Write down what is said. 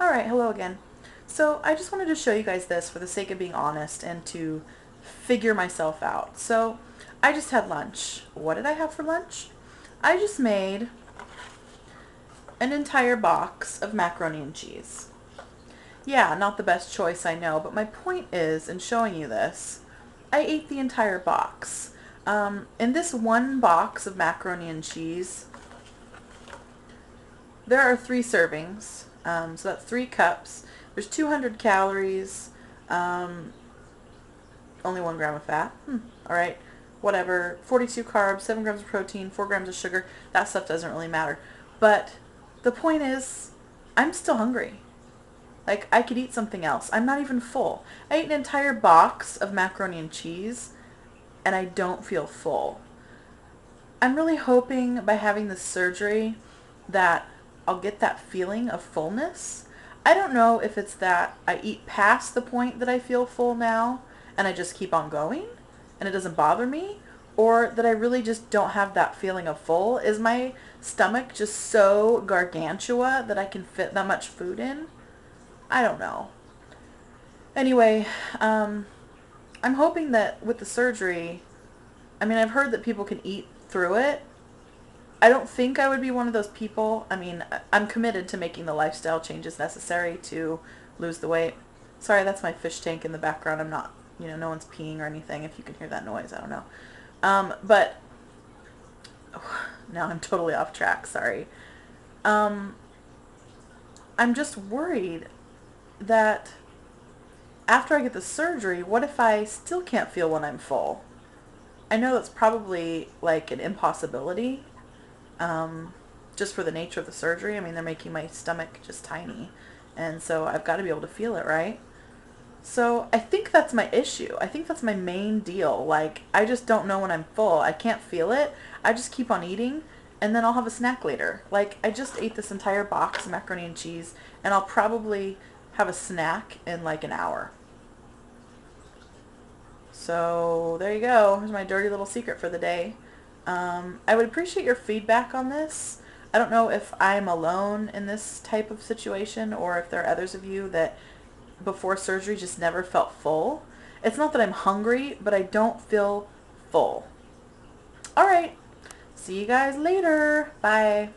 Alright, hello again. So I just wanted to show you guys this for the sake of being honest and to figure myself out. So I just had lunch. What did I have for lunch? I just made an entire box of macaroni and cheese. Yeah, not the best choice, I know, but my point is, in showing you this, I ate the entire box. Um, in this one box of macaroni and cheese, there are three servings. Um, so that's three cups. There's 200 calories, um, only one gram of fat. Hmm. All right, whatever. 42 carbs, 7 grams of protein, 4 grams of sugar. That stuff doesn't really matter. But the point is, I'm still hungry. Like, I could eat something else. I'm not even full. I ate an entire box of macaroni and cheese, and I don't feel full. I'm really hoping by having this surgery that I'll get that feeling of fullness. I don't know if it's that I eat past the point that I feel full now and I just keep on going and it doesn't bother me or that I really just don't have that feeling of full. Is my stomach just so gargantua that I can fit that much food in? I don't know. Anyway, um, I'm hoping that with the surgery, I mean, I've heard that people can eat through it I don't think I would be one of those people. I mean, I'm committed to making the lifestyle changes necessary to lose the weight. Sorry, that's my fish tank in the background. I'm not, you know, no one's peeing or anything. If you can hear that noise, I don't know. Um, but oh, now I'm totally off track. Sorry. Um, I'm just worried that after I get the surgery, what if I still can't feel when I'm full? I know that's probably like an impossibility um, just for the nature of the surgery. I mean, they're making my stomach just tiny. And so I've got to be able to feel it, right? So I think that's my issue. I think that's my main deal. Like, I just don't know when I'm full. I can't feel it. I just keep on eating and then I'll have a snack later. Like, I just ate this entire box of macaroni and cheese and I'll probably have a snack in like an hour. So there you go. Here's my dirty little secret for the day. Um, I would appreciate your feedback on this. I don't know if I'm alone in this type of situation or if there are others of you that before surgery just never felt full. It's not that I'm hungry, but I don't feel full. All right. See you guys later. Bye.